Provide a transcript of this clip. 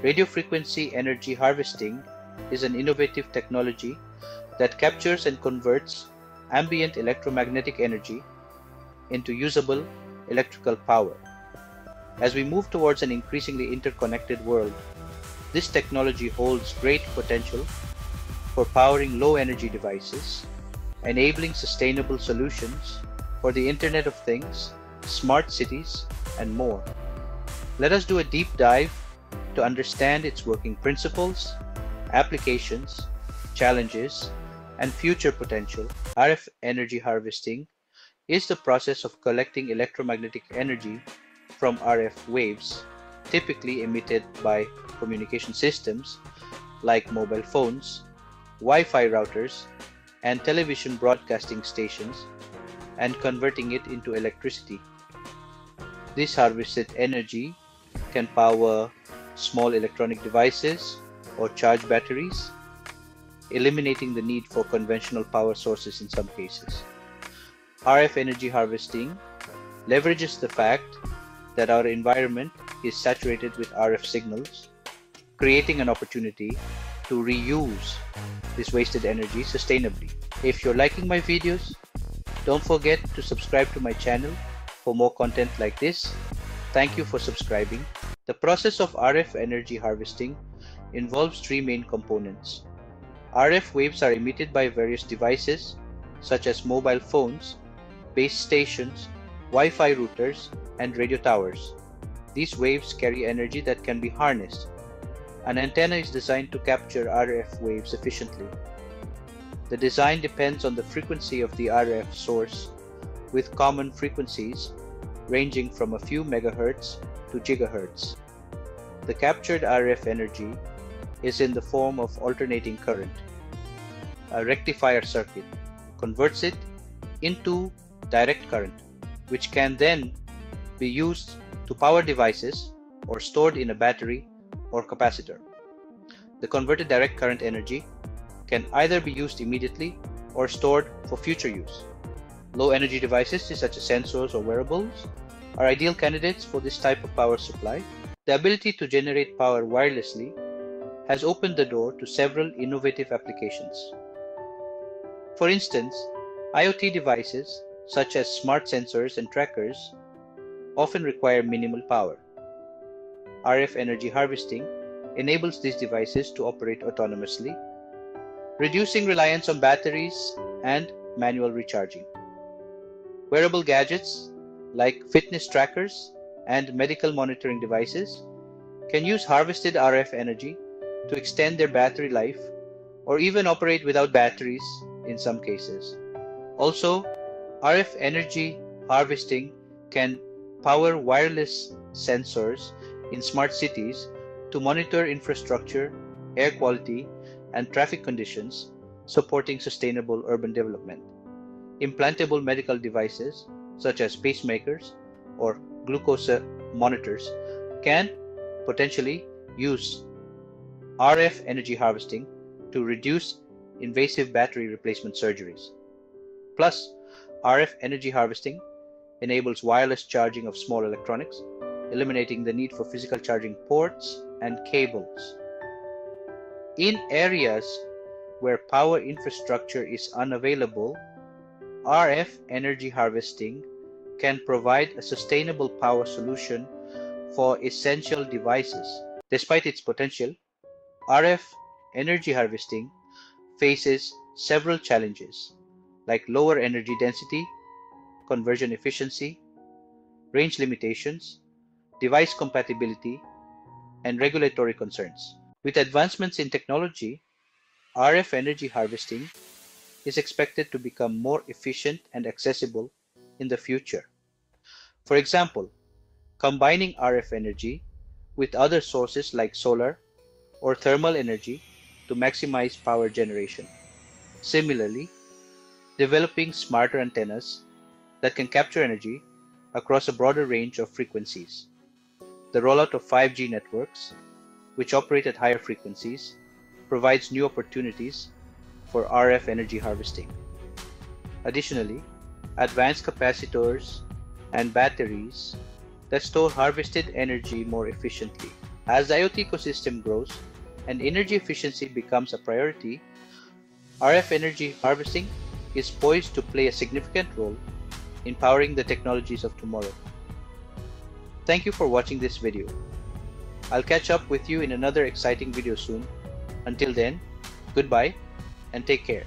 Radio frequency energy harvesting is an innovative technology that captures and converts ambient electromagnetic energy into usable electrical power. As we move towards an increasingly interconnected world, this technology holds great potential for powering low energy devices, enabling sustainable solutions for the Internet of Things, smart cities, and more. Let us do a deep dive to understand its working principles, applications, challenges, and future potential. RF energy harvesting is the process of collecting electromagnetic energy from RF waves, typically emitted by communication systems like mobile phones, Wi-Fi routers, and television broadcasting stations, and converting it into electricity. This harvested energy can power small electronic devices or charge batteries, eliminating the need for conventional power sources in some cases. RF energy harvesting leverages the fact that our environment is saturated with RF signals, creating an opportunity to reuse this wasted energy sustainably. If you're liking my videos, don't forget to subscribe to my channel for more content like this. Thank you for subscribing. The process of RF energy harvesting involves three main components. RF waves are emitted by various devices such as mobile phones, base stations, Wi-Fi routers, and radio towers. These waves carry energy that can be harnessed. An antenna is designed to capture RF waves efficiently. The design depends on the frequency of the RF source with common frequencies ranging from a few megahertz to gigahertz. The captured RF energy is in the form of alternating current. A rectifier circuit converts it into direct current, which can then be used to power devices or stored in a battery or capacitor. The converted direct current energy can either be used immediately or stored for future use. Low energy devices such as sensors or wearables are ideal candidates for this type of power supply. The ability to generate power wirelessly has opened the door to several innovative applications. For instance, IoT devices such as smart sensors and trackers often require minimal power. RF energy harvesting enables these devices to operate autonomously, reducing reliance on batteries and manual recharging. Wearable gadgets like fitness trackers and medical monitoring devices can use harvested RF energy to extend their battery life or even operate without batteries in some cases. Also, RF energy harvesting can power wireless sensors in smart cities to monitor infrastructure, air quality, and traffic conditions, supporting sustainable urban development. Implantable medical devices such as pacemakers or glucose monitors can potentially use RF energy harvesting to reduce invasive battery replacement surgeries. Plus, RF energy harvesting enables wireless charging of small electronics, eliminating the need for physical charging ports and cables. In areas where power infrastructure is unavailable, RF energy harvesting can provide a sustainable power solution for essential devices. Despite its potential, RF energy harvesting faces several challenges like lower energy density, conversion efficiency, range limitations, device compatibility, and regulatory concerns. With advancements in technology, RF energy harvesting is expected to become more efficient and accessible in the future. For example, combining RF energy with other sources like solar or thermal energy to maximize power generation. Similarly, developing smarter antennas that can capture energy across a broader range of frequencies. The rollout of 5G networks, which operate at higher frequencies, provides new opportunities for RF energy harvesting. Additionally, advanced capacitors and batteries that store harvested energy more efficiently As the IoT ecosystem grows and energy efficiency becomes a priority, RF energy harvesting is poised to play a significant role in powering the technologies of tomorrow. Thank you for watching this video. I'll catch up with you in another exciting video soon. Until then, goodbye and take care.